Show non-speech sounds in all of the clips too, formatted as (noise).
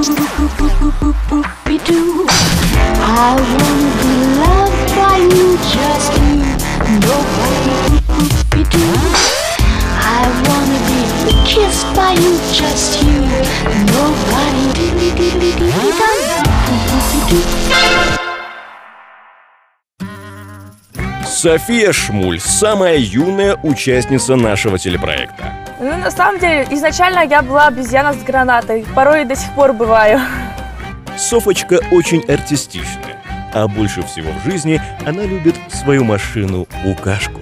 I wanna be loved by you, just you, nobody. I wanna be kissed by you, just you, nobody. София Шмуль – самая юная участница нашего телепроекта. Ну, на самом деле, изначально я была обезьяна с гранатой. Порой и до сих пор бываю. Софочка очень артистичная, а больше всего в жизни она любит свою машину Букашку.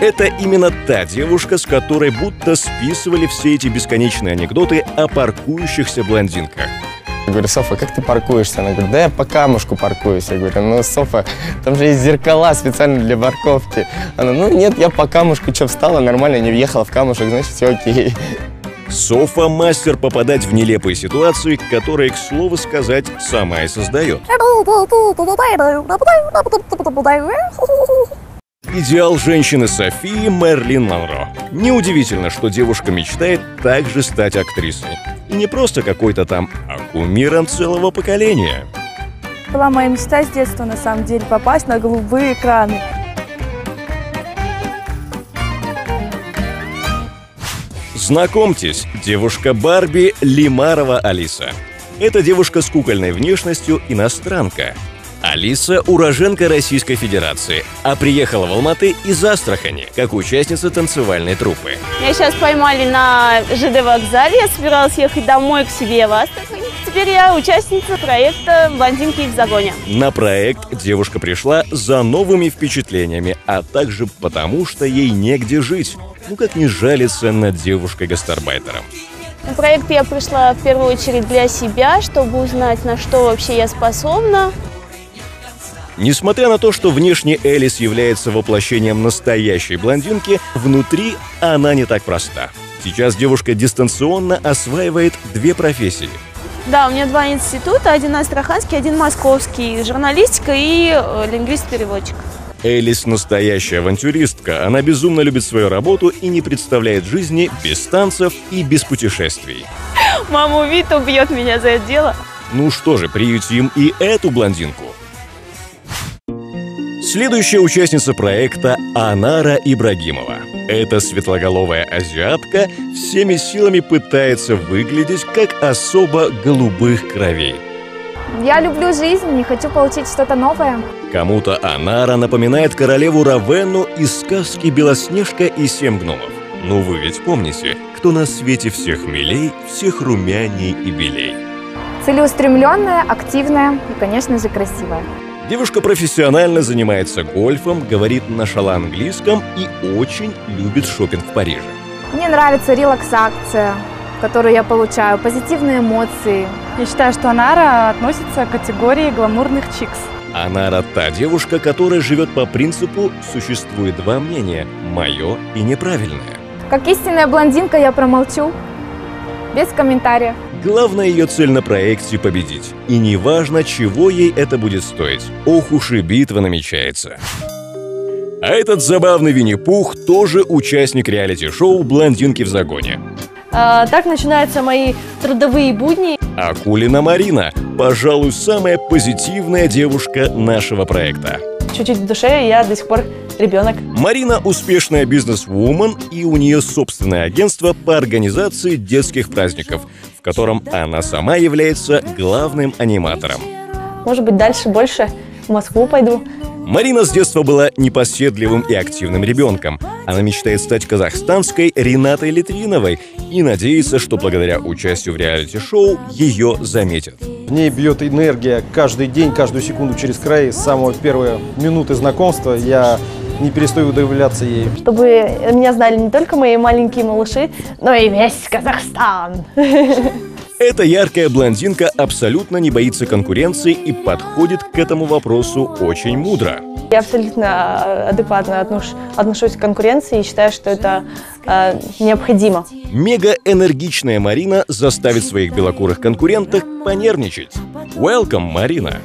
Это именно та девушка, с которой будто списывали все эти бесконечные анекдоты о паркующихся блондинках. Я говорю, Софа, как ты паркуешься? Она говорит, да я по камушку паркуюсь. Я говорю, ну, Софа, там же есть зеркала специально для парковки. Она, ну, нет, я по камушку, что, встала нормально, не въехала в камушек, значит, все окей. Софа – мастер попадать в нелепые ситуации, которые, к слову сказать, сама и создает. Идеал женщины Софии – Мерлин Монро. Неудивительно, что девушка мечтает также стать актрисой. И не просто какой-то там, а кумиром целого поколения. Была моя мечта с детства, на самом деле, попасть на голубые экраны. Знакомьтесь, девушка Барби Лимарова Алиса. Это девушка с кукольной внешностью иностранка. Алиса – уроженка Российской Федерации, а приехала в Алматы из Астрахани, как участница танцевальной труппы. Меня сейчас поймали на ЖД вокзале, я собиралась ехать домой к себе в Астрахань. Теперь я участница проекта «Блондинки в загоне». На проект девушка пришла за новыми впечатлениями, а также потому, что ей негде жить. Ну как не жалиться над девушкой-гастарбайтером. На проект я пришла в первую очередь для себя, чтобы узнать, на что вообще я способна. Несмотря на то, что внешне Элис является воплощением настоящей блондинки, внутри она не так проста. Сейчас девушка дистанционно осваивает две профессии. Да, у меня два института, один астраханский, один московский, журналистика и э, лингвист-переводчик. Элис – настоящая авантюристка. Она безумно любит свою работу и не представляет жизни без танцев и без путешествий. Мама увидит, убьет меня за это дело. Ну что же, приютим и эту блондинку. Следующая участница проекта – Анара Ибрагимова. Эта светлоголовая азиатка всеми силами пытается выглядеть как особо голубых кровей. Я люблю жизнь, не хочу получить что-то новое. Кому-то Анара напоминает королеву Равенну из сказки «Белоснежка и семь гномов». Ну вы ведь помните, кто на свете всех милей, всех румяней и белей. Целеустремленная, активная и, конечно же, красивая. Девушка профессионально занимается гольфом, говорит на шала-английском и очень любит шопинг в Париже. Мне нравится релаксация, которую я получаю, позитивные эмоции. Я считаю, что Анара относится к категории гламурных чикс. Анара та девушка, которая живет по принципу «существует два мнения – мое и неправильное». Как истинная блондинка я промолчу, без комментариев. Главная ее цель на проекте – победить. И неважно, чего ей это будет стоить. Ох уж и битва намечается. А этот забавный Винни-Пух тоже участник реалити-шоу «Блондинки в загоне». А, так начинаются мои трудовые будни. Акулина Марина – пожалуй, самая позитивная девушка нашего проекта. Чуть-чуть в душе я до сих пор ребенок. Марина – успешная бизнес-вумен, и у нее собственное агентство по организации детских праздников, в котором она сама является главным аниматором. Может быть, дальше больше в Москву пойду. Марина с детства была непоседливым и активным ребенком. Она мечтает стать казахстанской Ренатой Литвиновой и надеется, что благодаря участию в реалити-шоу ее заметят. В ней бьет энергия каждый день, каждую секунду через край. С самой первой минуты знакомства я не перестаю удивляться ей. Чтобы меня знали не только мои маленькие малыши, но и весь Казахстан. (laughs) Эта яркая блондинка абсолютно не боится конкуренции и подходит к этому вопросу очень мудро. Я абсолютно адекватно отнош- отношусь к конкуренции и считаю, что это э, необходимо. Мега-энергичная Марина заставит своих белокурых конкурентов понервничать. Welcome, Марина!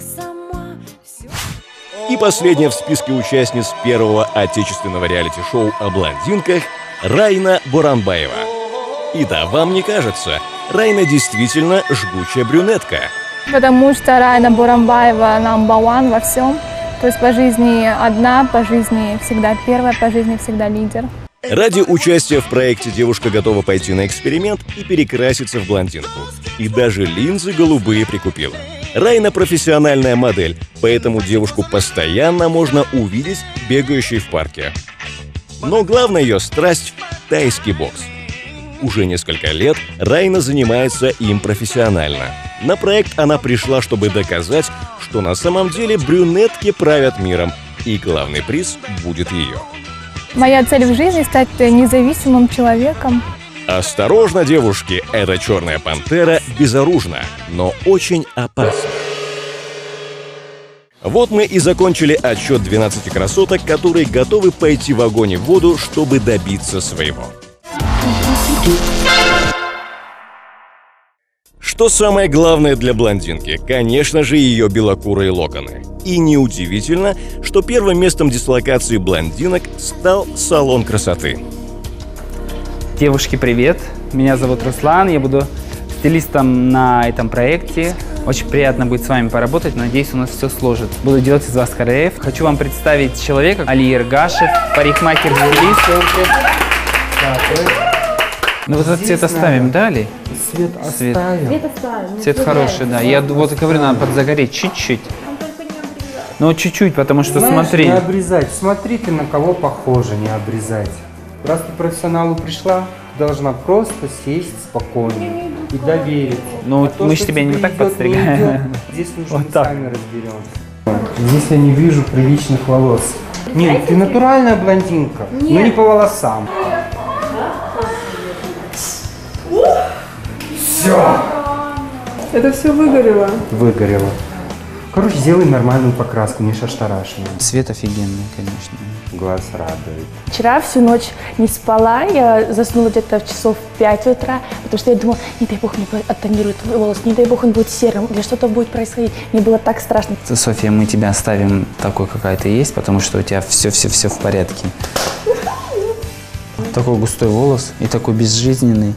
И последняя в списке участниц первого отечественного реалити-шоу о блондинках – Райна Буранбаева. И да, вам не кажется, Райна действительно жгучая брюнетка. Потому что Райна Бурамбаева number one во всем. То есть по жизни одна, по жизни всегда первая, по жизни всегда лидер. Ради участия в проекте девушка готова пойти на эксперимент и перекраситься в блондинку. И даже линзы голубые прикупила. Райна профессиональная модель, поэтому девушку постоянно можно увидеть бегающей в парке. Но главная ее страсть – тайский бокс. Уже несколько лет Райна занимается им профессионально. На проект она пришла, чтобы доказать, что на самом деле брюнетки правят миром, и главный приз будет ее. Моя цель в жизни – стать независимым человеком. Осторожно, девушки, эта черная пантера безоружна, но очень опасна. Вот мы и закончили отчет 12 красоток, которые готовы пойти в огонь и в воду, чтобы добиться своего. Что самое главное для блондинки? Конечно же, ее белокурые локоны. И неудивительно, что первым местом дислокации блондинок стал салон красоты. Девушки, привет! Меня зовут Руслан, я буду стилистом на этом проекте. Очень приятно будет с вами поработать, надеюсь, у нас все сложит. Буду делать из вас хореев. Хочу вам представить человека, Али Иргашев, парикмахер-стилист. Ну вот этот цвет оставим, да, Али? Свет Свет. оставим. Цвет хороший, да. Я вот говорю, надо подзагореть чуть-чуть. Ну, чуть-чуть, потому что Знаешь, смотри. не обрезать. Смотри ты на кого похоже, не обрезать. Раз ты профессионалу пришла, ты должна просто сесть спокойно и довериться. Ну, А то, мы ж что тебя не так подстригаем. (laughs) Здесь нужно Вот так. сами разберемся. Здесь я не вижу приличных волос. Нет, ты натуральная блондинка, но не по волосам. Все. Это все выгорело. Выгорело. Короче, сделай нормальную покраску, не шаштарашную. Цвет офигенный, конечно. Глаз радует. Вчера всю ночь не спала, я заснула где-то в часов в 5 утра, потому что я думала, не дай бог мне оттонирует волос, не дай бог он будет серым, или что-то будет происходить. Мне было так страшно. Софья, мы тебя оставим такой, какая ты есть, потому что у тебя все-все-все в порядке. Такой густой волос и такой безжизненный.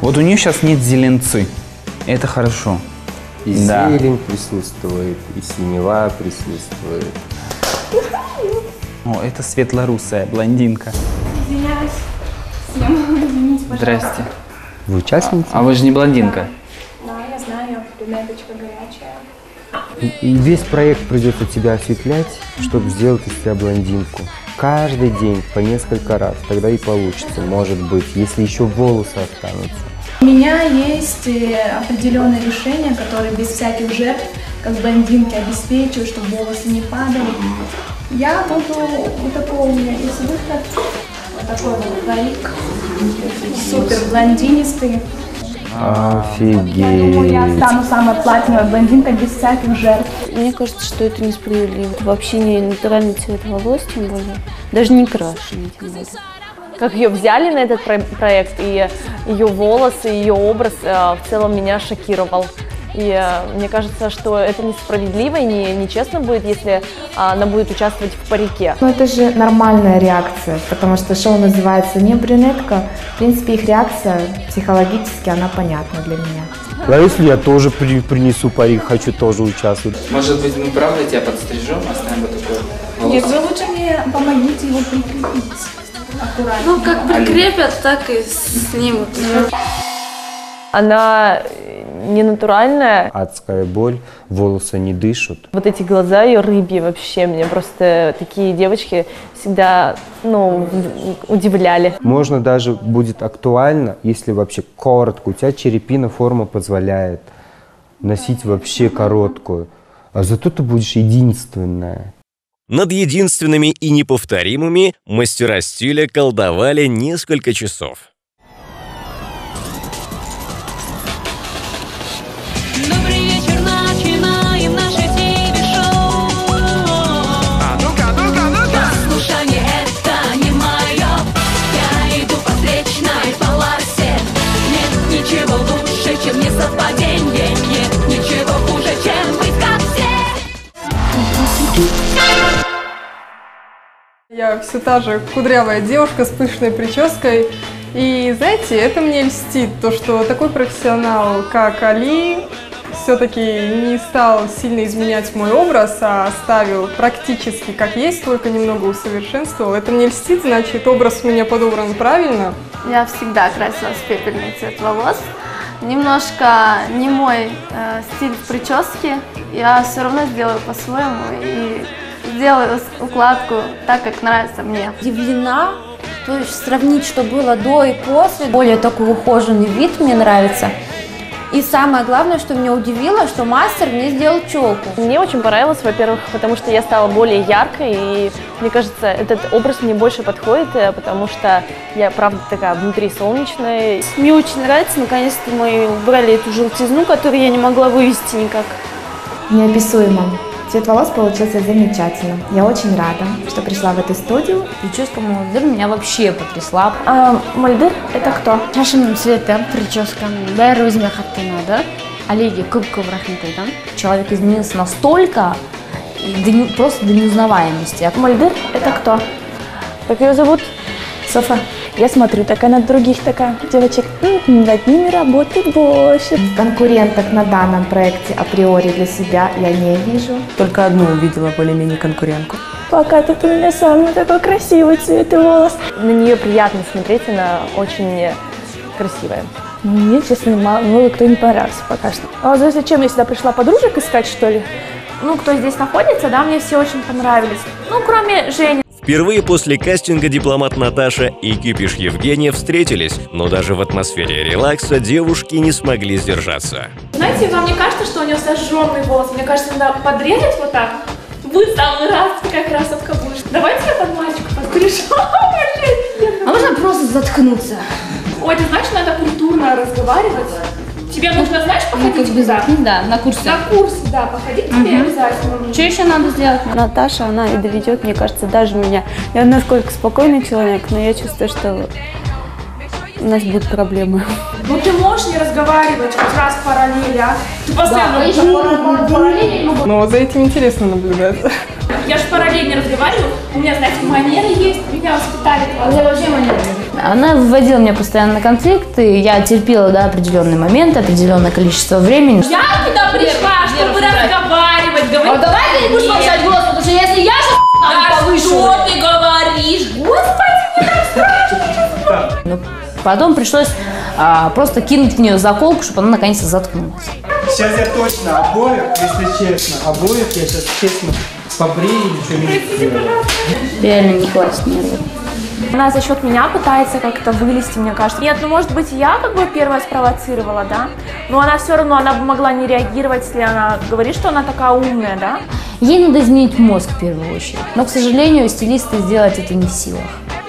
Вот у нее сейчас нет зеленцы. Это хорошо. И Да. зелень присутствует, и синева присутствует. О, это светлорусая блондинка. Здрасте. Вы участница? А вы же не блондинка. Да, я знаю, брюнеточка горячая. И весь проект придется тебя осветлять, чтобы сделать из тебя блондинку. Каждый день по несколько раз, тогда и получится, может быть, если еще волосы останутся. У меня есть э, определенные решения, которые без всяких жертв, как блондинки, обеспечивают, чтобы волосы не падали. Я буду, вот такой у меня есть выход, вот такой вот парик, супер блондинистый. Я думаю, я Офигеть. стану самой платиновой блондинкой без всяких жертв. Мне кажется, что это несправедливо. Вообще не натуральный цвет волос, тем более. Даже не крашеный, тем более. Как ее взяли на этот про- проект, и ее волосы, ее образ э, в целом меня шокировал. И э, мне кажется, что это несправедливо и не, нечестно будет, если а, она будет участвовать в парике. Ну это же нормальная реакция, потому что шоу называется не брюнетка. В принципе, их реакция психологически, она понятна для меня. А если я тоже при- принесу парик, хочу тоже участвовать? Может быть, мы правда тебя подстрижем, оставим вот такой Нет, вы лучше мне помогите его прикрепить. Аккуратно. Ну, как прикрепят, так и снимут. Она э, не натуральная. Адская боль, волосы не дышат. Вот эти глаза ее рыбьи вообще меня просто такие девочки всегда, ну, удивляли. Можно даже будет актуально, если вообще коротко. У тебя черепина форма позволяет носить вообще короткую. А зато ты будешь единственная. Над единственными и неповторимыми мастера стиля колдовали несколько часов. Все та же кудрявая девушка с пышной прической. И знаете, это мне льстит, то, что такой профессионал, как Али, все-таки не стал сильно изменять мой образ, а оставил практически как есть, только немного усовершенствовал. Это мне льстит, значит, образ у меня подобран правильно. Я всегда красилась в пепельный цвет волос. Немножко не мой э, стиль в прическе. Я все равно сделаю по-своему и сделаю укладку так, как нравится мне. Удивлена, то есть сравнить, что было до и после. Более такой ухоженный вид мне нравится. И самое главное, что меня удивило, что мастер мне сделал челку. Мне очень понравилось, во-первых, потому что я стала более яркой, и мне кажется, этот образ мне больше подходит, э, потому что я, правда, такая внутри солнечная. Мне очень нравится, наконец-то мы убрали эту желтизну, которую я не могла вывести никак. Неописуемо. Цвет волос получился замечательным. Я очень рада, что пришла в эту студию. Прическа Мальдыр меня вообще потрясла. А, Мальдыр это кто? Шашым цветі, прическа, бәрі өзіме қатты ұнады. Алиге көп-көп рахмет айтамын. Человек изменился настолько, и до не- просто до неузнаваемости. Мальдыр это кто? Как ее зовут? Софа. Я смотрю такая на других такая девочек. «М, Над ними работает больше. Конкуренток на данном проекте априори для себя я не вижу. Только одну увидела более-менее конкурентку. Пока тут у меня самый такой красивый цвет и волос. На нее приятно смотреть, она очень красивая. Мне, честно, мало, много кто не понравился пока что. А за зачем я сюда пришла подружек искать, что ли? Ну, кто здесь находится, да, мне все очень понравились. Ну, кроме Жени. Впервые после кастинга дипломат Наташа и кипиш Евгения встретились, но даже в атмосфере релакса девушки не смогли сдержаться. Знаете, вам не кажется, что у него сожженный волос? Мне кажется, надо подрезать вот так. Вы самый раз такая красотка будешь. Давайте я под мальчика подгрешу. (laughs) А можно просто заткнуться? Ой, ты знаешь, надо культурно разговаривать. Тебе нужно, знаешь, походить как бы куда? Да, на курсе. На курсе, да, походить тебе Мгм. обязательно. Что еще надо сделать? Наташа, она и доведет, мне кажется, даже меня. Я насколько спокойный человек, но я чувствую, что у нас будут проблемы. Ну ты можешь не разговаривать хоть раз в параллели, а? Ты постоянно... Да, параллели. Но за этим интересно наблюдать. Я же параллельно не разговариваю. У меня, знаете, манеры есть, меня воспитали. У меня вообще манеры. Она выводила меня постоянно на конфликты, я терпела до определенный момент, определенное количество времени. Я туда пришла, чтобы разговаривать, говорить. А давай ты не будешь повышать голос, потому что если я сейчас Да повышу... что ты говоришь? Господи, мне так страшно. Ну, потом пришлось а, просто кинуть в нее заколку, чтобы она наконец-то заткнулась. Сейчас я точно обоих, если честно, обоих я сейчас честно побрею или что-нибудь сделаю. Реально не хватит нервов. Она за счет меня пытается как-то вылезти, мне кажется. Нет, ну может быть я как бы первая спровоцировала, да? Но она все равно, она бы могла не реагировать, если она говорит, что она такая умная, да? Ей надо изменить мозг в первую очередь. Но, к сожалению, стилисты сделать это не в силах.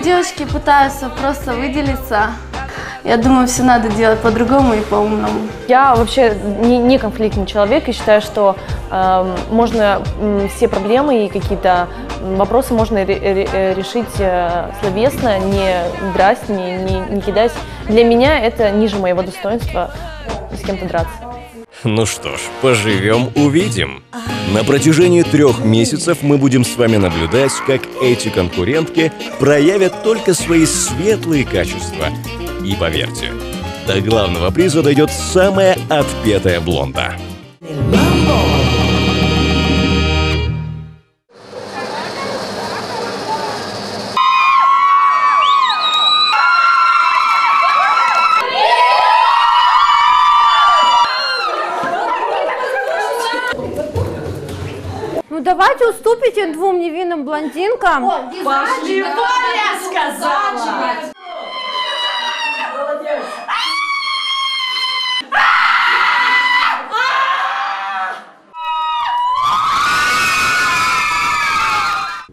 Девочки пытаются просто выделиться. Я думаю, все надо делать по-другому и по-умному. Я вообще не, не конфликтный человек и считаю, что э, можно м, все проблемы и какие-то вопросы можно э, решить э, словесно, не дрась, не, не, не кидаясь. Для меня это ниже моего достоинства с кем-то драться. Ну что ж, поживем, увидим. На протяжении трех месяцев мы будем с вами наблюдать, как эти конкурентки проявят только свои светлые качества. И поверьте, до главного приза дойдет самая отпетая блонда. Ну уступите двум невинным блондинкам. Пошли, Валя сказала.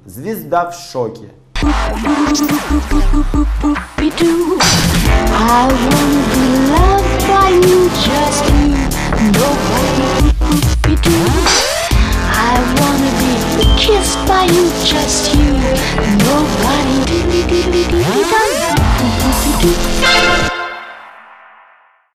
Звезда в шоке. I wanna be loved by you, just you, nobody be do. I wanna be kissed by you, just you, nobody.